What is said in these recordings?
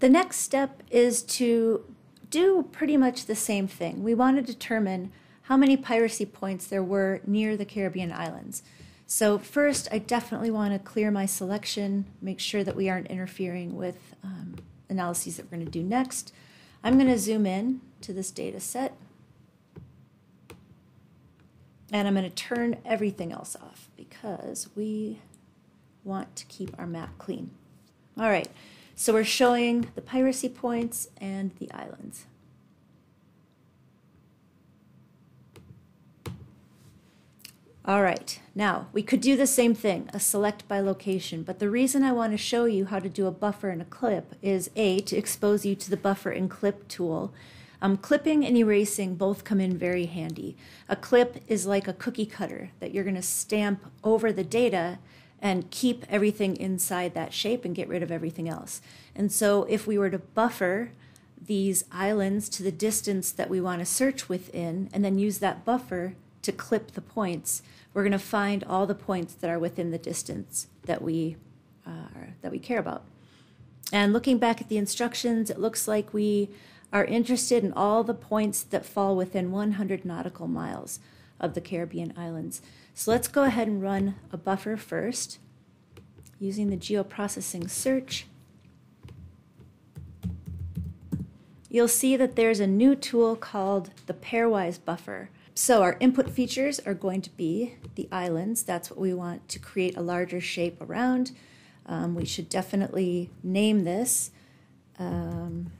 The next step is to do pretty much the same thing. We want to determine how many piracy points there were near the Caribbean islands. So first, I definitely want to clear my selection, make sure that we aren't interfering with um, analyses that we're going to do next. I'm going to zoom in to this data set. And I'm going to turn everything else off because we want to keep our map clean. All right, so we're showing the piracy points and the islands. All right, now we could do the same thing, a select by location, but the reason I want to show you how to do a buffer and a clip is A, to expose you to the buffer and clip tool. Um, clipping and erasing both come in very handy. A clip is like a cookie cutter that you're going to stamp over the data and keep everything inside that shape and get rid of everything else. And so if we were to buffer these islands to the distance that we want to search within and then use that buffer to clip the points, we're going to find all the points that are within the distance that we, uh, that we care about. And looking back at the instructions, it looks like we are interested in all the points that fall within 100 nautical miles of the Caribbean islands. So let's go ahead and run a buffer first using the geoprocessing search. You'll see that there's a new tool called the pairwise buffer. So our input features are going to be the islands. That's what we want to create a larger shape around. Um, we should definitely name this. Um,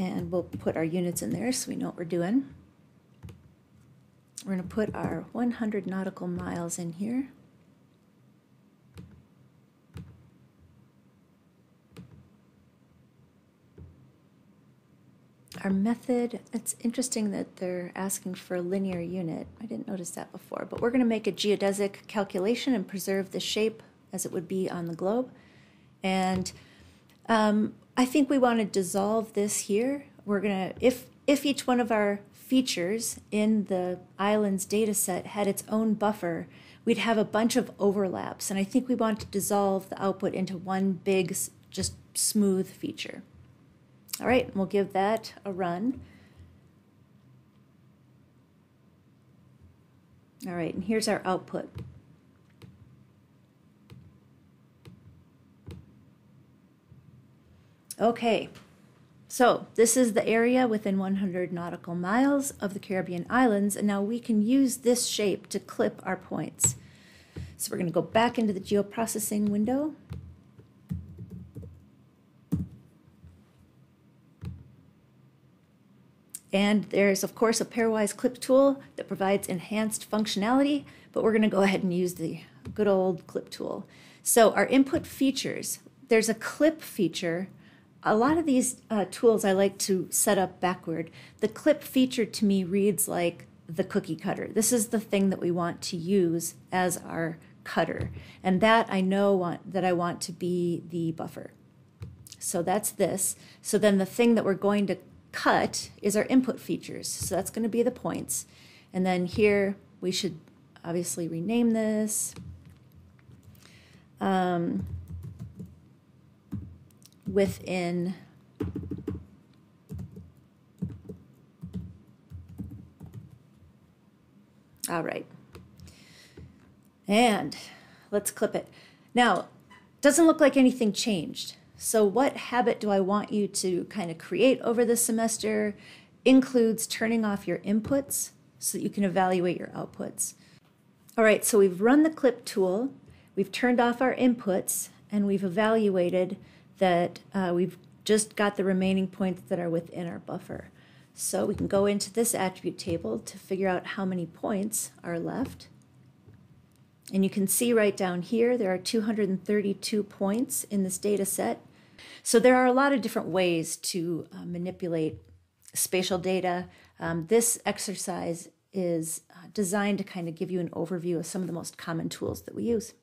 and we'll put our units in there so we know what we're doing. We're going to put our 100 nautical miles in here. our method, it's interesting that they're asking for a linear unit. I didn't notice that before, but we're going to make a geodesic calculation and preserve the shape as it would be on the globe. And um, I think we want to dissolve this here. We're going to, if, if each one of our features in the islands data set had its own buffer, we'd have a bunch of overlaps. And I think we want to dissolve the output into one big, just smooth feature. All right, we'll give that a run. All right, and here's our output. Okay, so this is the area within 100 nautical miles of the Caribbean islands, and now we can use this shape to clip our points. So we're going to go back into the geoprocessing window And there's, of course, a pairwise clip tool that provides enhanced functionality, but we're going to go ahead and use the good old clip tool. So our input features, there's a clip feature. A lot of these uh, tools I like to set up backward. The clip feature to me reads like the cookie cutter. This is the thing that we want to use as our cutter. And that I know want, that I want to be the buffer. So that's this. So then the thing that we're going to cut is our input features. So that's going to be the points. And then here we should obviously rename this. Um, within all right and let's clip it now doesn't look like anything changed so, what habit do I want you to kind of create over the semester? Includes turning off your inputs so that you can evaluate your outputs. All right, so we've run the clip tool, we've turned off our inputs, and we've evaluated that uh, we've just got the remaining points that are within our buffer. So we can go into this attribute table to figure out how many points are left. And you can see right down here, there are 232 points in this data set. So there are a lot of different ways to uh, manipulate spatial data. Um, this exercise is uh, designed to kind of give you an overview of some of the most common tools that we use.